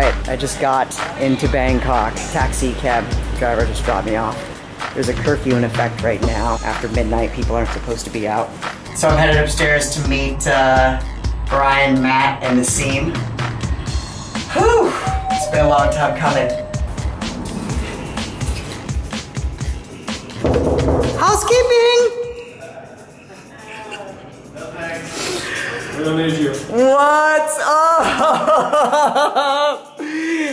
All right, I just got into Bangkok. Taxi cab driver just dropped me off. There's a curfew in effect right now. After midnight, people aren't supposed to be out. So I'm headed upstairs to meet uh, Brian, Matt, and Nassim. Whew! It's been a long time coming. Housekeeping! We don't need you. What's up?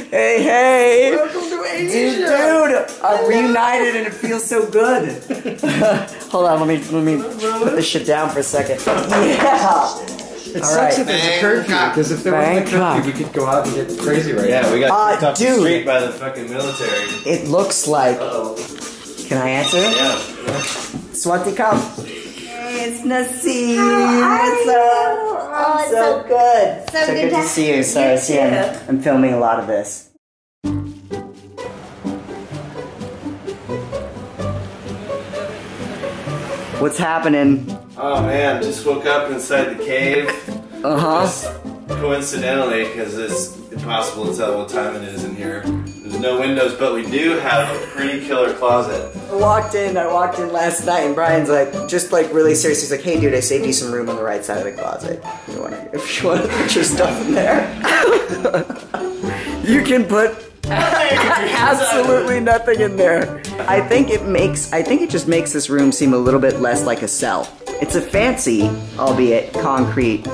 Hey, hey. Welcome to Asia. dude, I'm reunited and it feels so good. Hold on, let me let me put this shit down for a second. Yeah. It All sucks right. if there's a curfew, because if there wasn't a Bangkok. curfew, we could go out and get crazy right Yeah, we got Uh, kicked off the street by the fucking military. It looks like. Uh-oh. Can I answer it? Yeah. Swati, come. Hey, it's Nassim. How I'm so, so- good. so good good to to see you. Sorry, you see, I'm. I'm filming a lot of this. What's happening? Oh man, just woke up inside the cave. Uh huh. Just coincidentally, because it's impossible to tell what time it is in here. No windows, but we do have a pretty killer closet. I walked in. I walked in last night, and Brian's like, just like really serious. He's like, "Hey, dude, I saved you some room on the right side of the closet. If you want to, if you want to put your stuff in there, you can put absolutely nothing in there. I think it makes. I think it just makes this room seem a little bit less like a cell. It's a fancy, albeit concrete,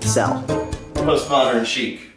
cell. Postmodern chic.